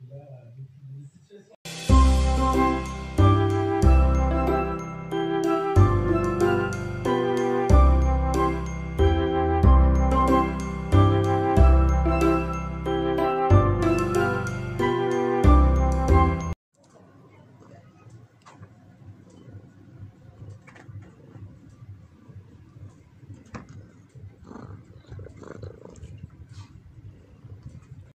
Voilà.